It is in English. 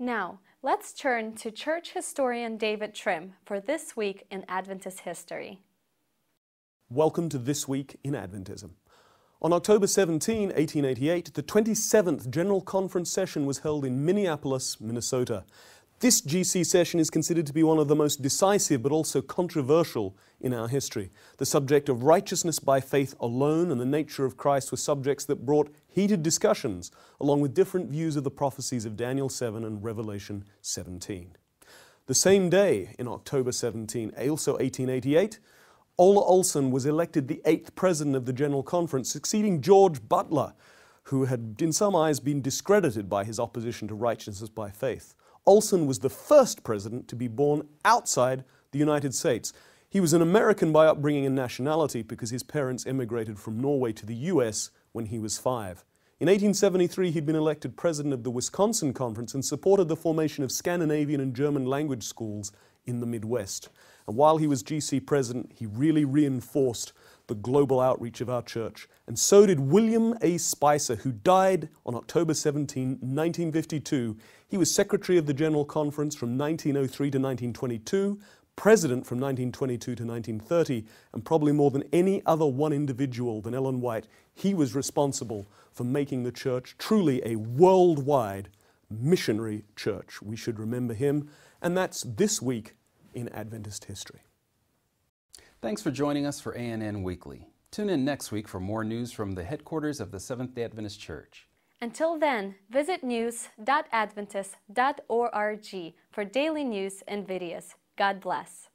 Now, let's turn to church historian David Trim for This Week in Adventist History. Welcome to This Week in Adventism. On October 17, 1888, the 27th General Conference session was held in Minneapolis, Minnesota. This GC session is considered to be one of the most decisive but also controversial in our history. The subject of righteousness by faith alone and the nature of Christ were subjects that brought heated discussions, along with different views of the prophecies of Daniel 7 and Revelation 17. The same day, in October 17, also 1888, Ola Olsen was elected the eighth president of the General Conference, succeeding George Butler, who had in some eyes been discredited by his opposition to righteousness by faith. Olsen was the first president to be born outside the United States. He was an American by upbringing and nationality because his parents immigrated from Norway to the US when he was five. In 1873, he'd been elected president of the Wisconsin Conference and supported the formation of Scandinavian and German language schools in the Midwest. And while he was GC president, he really reinforced the global outreach of our church. And so did William A. Spicer, who died on October 17, 1952. He was Secretary of the General Conference from 1903 to 1922, President from 1922 to 1930, and probably more than any other one individual than Ellen White, he was responsible for making the church truly a worldwide missionary church. We should remember him, and that's this week in Adventist history. Thanks for joining us for ANN Weekly. Tune in next week for more news from the headquarters of the Seventh day Adventist Church. Until then, visit news.adventist.org for daily news and videos. God bless.